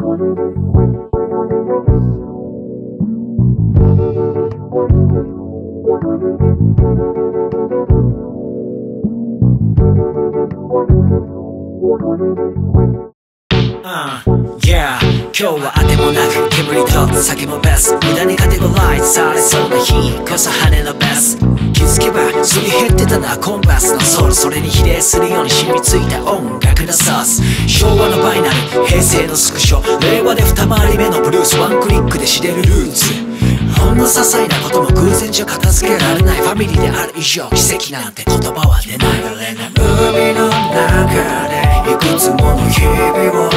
Uh, yeah 今日はあてもなく煙と酒もベス。無駄にカテゴライズされそうな日こそ羽のベス。気づけばすり減ってたなコンバースのソウル。それに比例するように染みついた音楽のソース昭和のバイナル平成のスクショ。令和で二回り目のブルース。ワンクリックで知れるルーツほんの些細なことも偶然じゃ片付けられない。ファミリーである以上奇跡なんて言葉は出ない。海の中でいくつもの日々を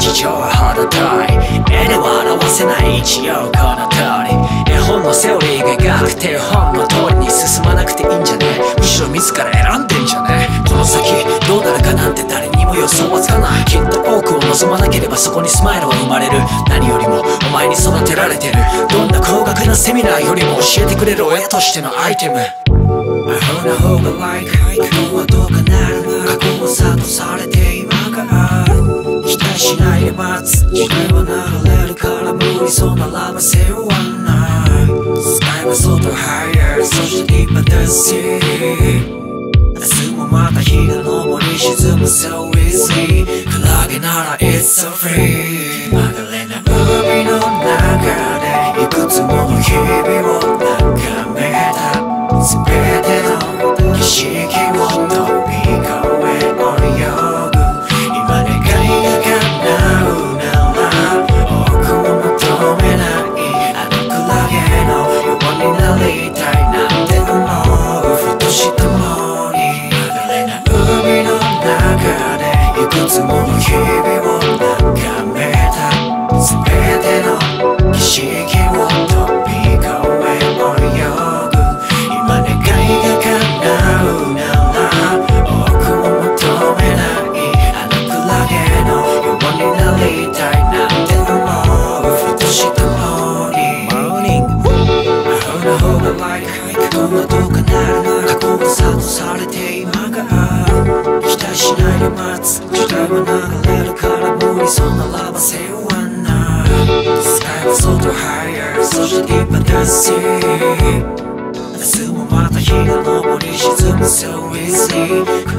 日常は程遠い。絵では表せない一応この通り。絵本のセオリーが描く手本の通りに進まなくていいんじゃね？むしろ自ら選んでんじゃね？この先どうなるかなんて誰にも予想はつかない。きっと多くを望まなければそこにスマイルは生まれる。何よりもお前に育てられてる。どんな高額なセミナーよりも教えてくれる親としてのアイテム。アホな方が like 今はどうかなる過去は諭されて今がある期待しないで待つ時代は流れるから無理そうならば背負わないスカイは外 higher そして deep in the sea. 明日もまた日が昇り沈む so easy. クラゲなら it's so free. 曲がれな海の中でいくつもの日々を今日はどうかなる過去が諭されて今がある期待しないで待つ。時代は流れるから無理そんならば背負わない。Sky was so too higher そして deep in the sea 明日もまた日が昇り沈む so easy.